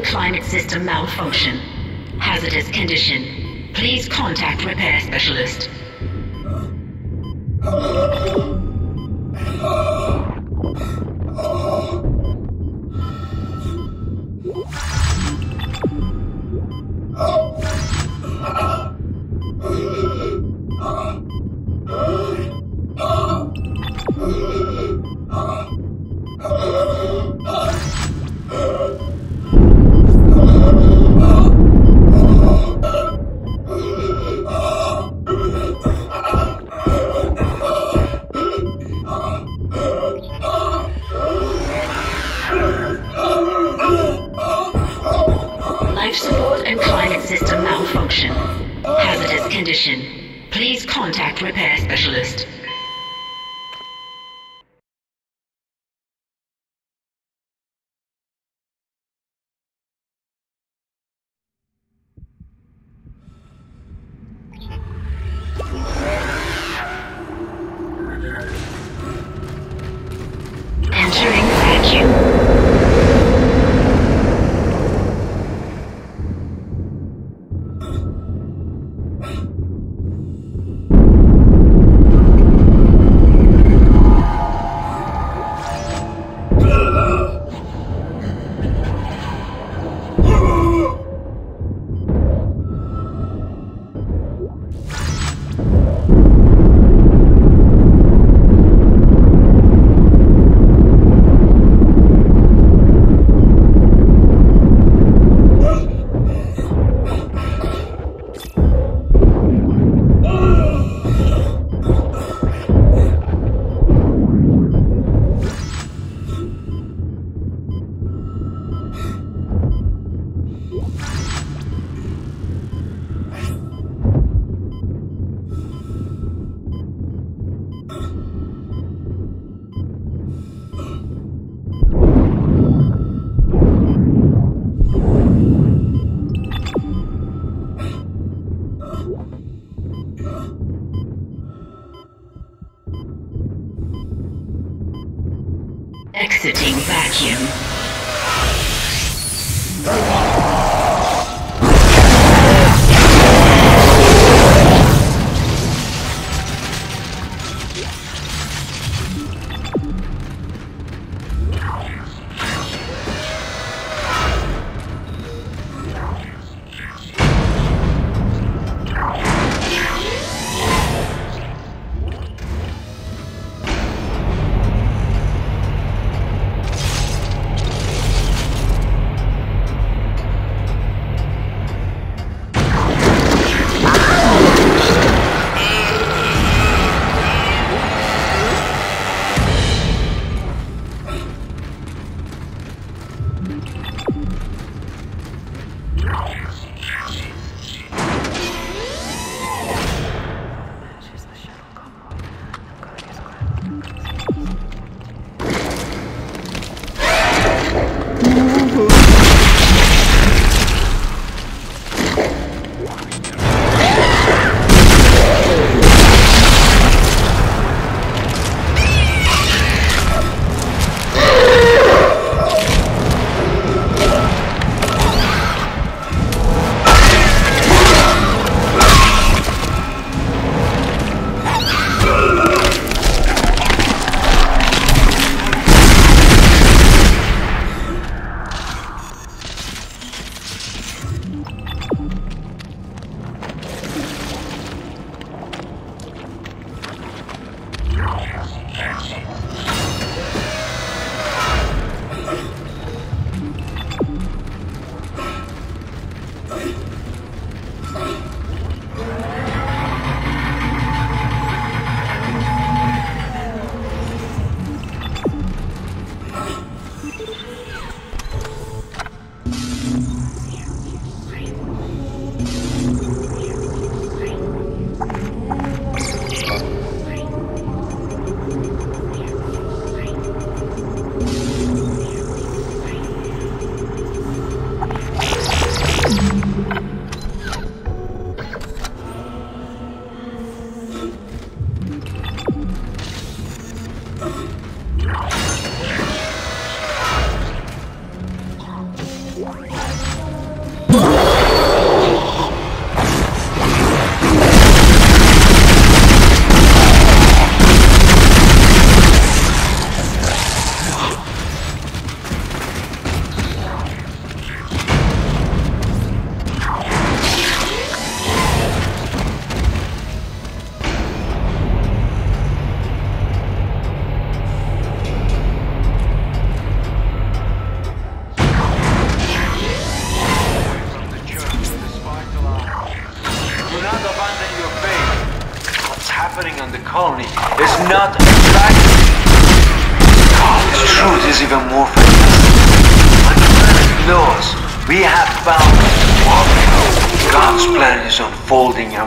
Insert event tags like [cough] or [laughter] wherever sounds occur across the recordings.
climate system malfunction. Hazardous condition. Please contact repair specialist. [laughs] Life support and climate system malfunction. Hazardous condition. Please contact repair specialist.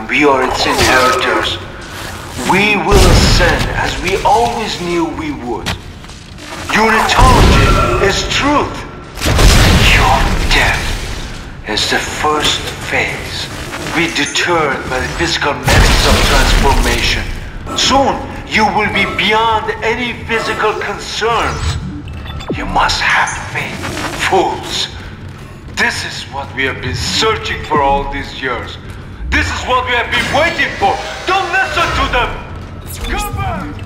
We are its inheritors. We will ascend as we always knew we would. Unitology is truth. Your death is the first phase. Be deterred by the physical menace of transformation. Soon, you will be beyond any physical concerns. You must have faith, fools. This is what we have been searching for all these years. This is what we have been waiting for! Don't listen to them! Come!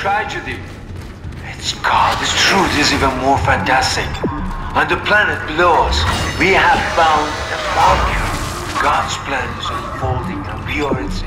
Tragedy. It's God. This truth is even more fantastic. On the planet below us, we have found a molecule. God's plan is unfolding and we are its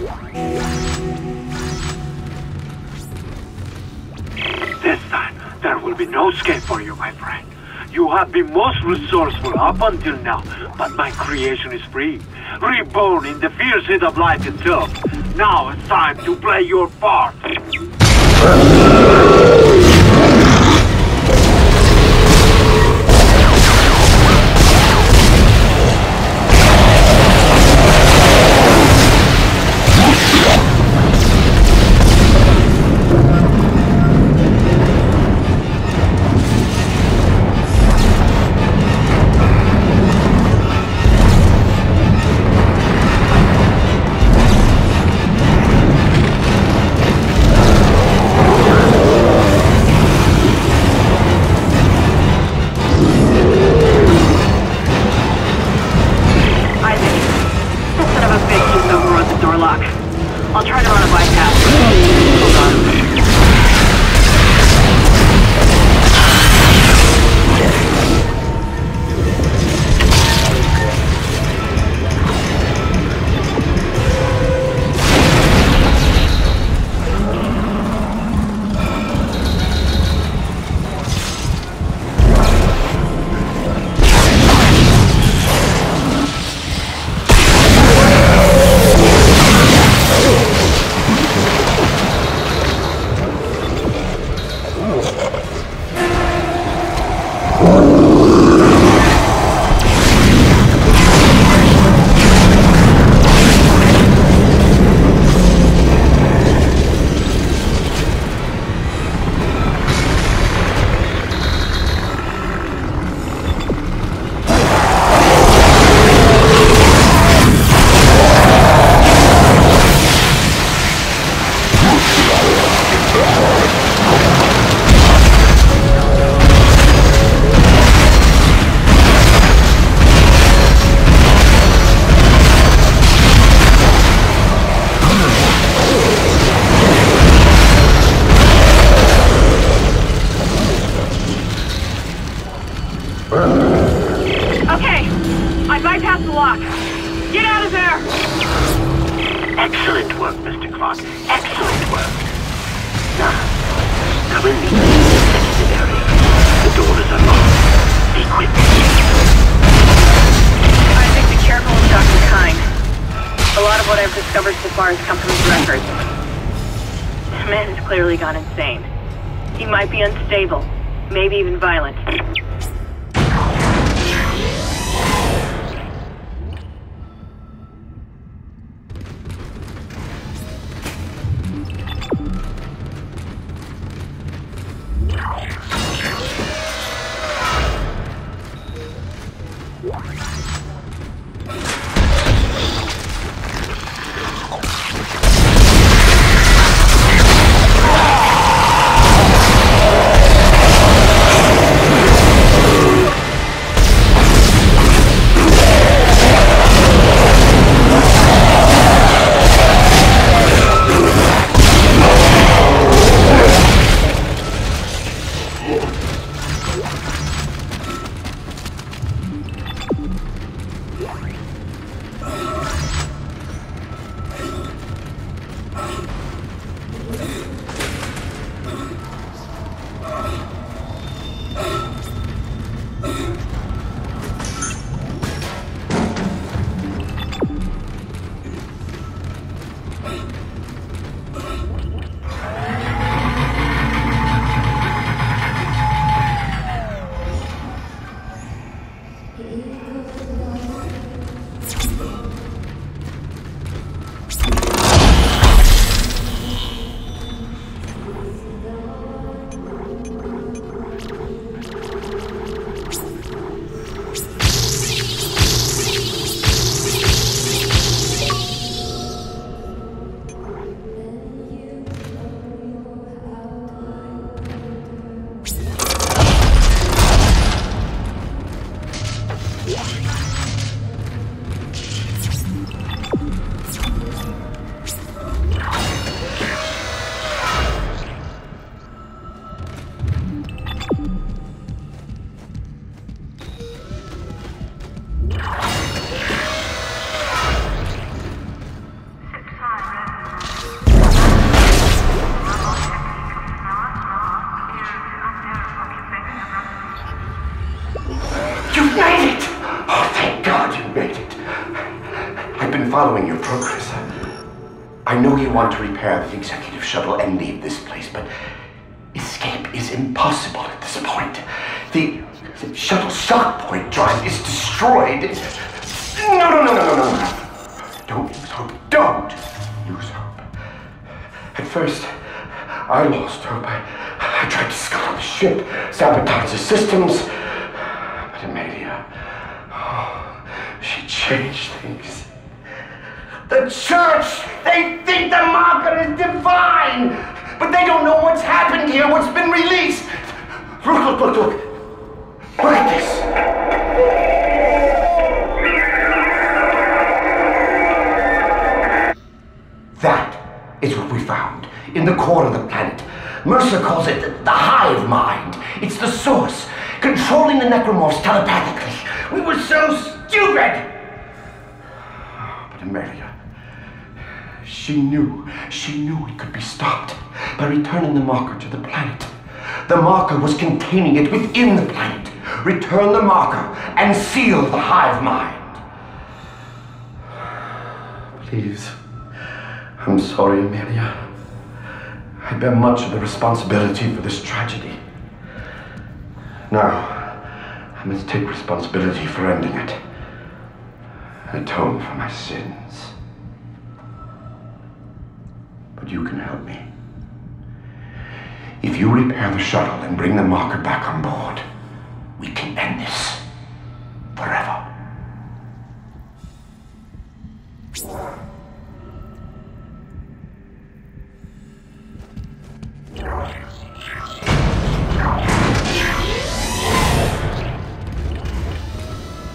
This time, there will be no escape for you, my friend. You have been most resourceful up until now, but my creation is free. Reborn in the fierce heat of life itself. Now it's time to play your part. Discovered so far has come from his records. This man has clearly gone insane. He might be unstable, maybe even violent. Been following your progress. I know you want to repair the executive shuttle and leave this place, but escape is impossible at this point. The, the shuttle shock point drive is destroyed. No, no, no, no, no, no, no. Don't lose hope. Don't lose hope. At first, I lost hope. I, I tried to scuttle the ship, sabotage the systems. But Amelia, oh, she changed things. The church, they think the marker is divine, but they don't know what's happened here, what's been released. Look, look, look, look. Look at this. That is what we found in the core of the planet. Mercer calls it the, the hive mind. It's the source, controlling the necromorphs telepathically. We were so stupid! But Amelia, she knew, she knew it could be stopped by returning the marker to the planet. The marker was containing it within the planet. Return the marker and seal the hive mind. Please. I'm sorry, Amelia. I bear much of the responsibility for this tragedy. Now, I must take responsibility for ending it. Atone for my sins you can help me. If you repair the shuttle and bring the marker back on board, we can end this forever.